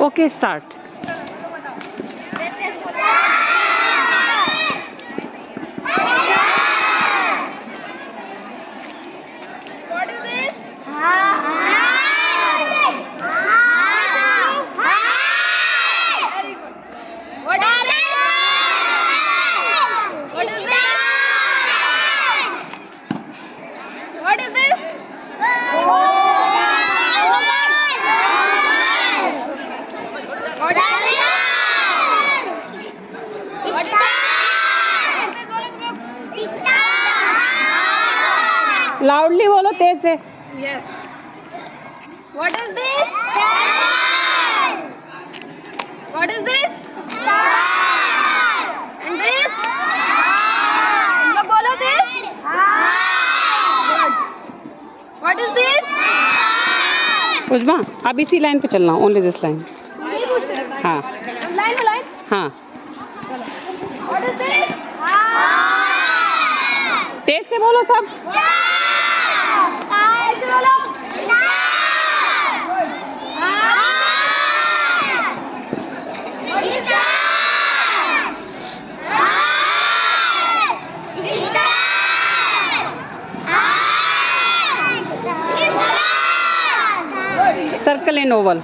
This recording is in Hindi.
okay start. What is this? Loudly बोलो तेज से Yes. What is this? What is this? And this? तुम लोग बोलो this? Good. What is this? Uzma अब इसी लाइन पे चलना ओनली दिस लाइन हाँ by हाँ। This? तेज से बोलो सब। Circle and Oval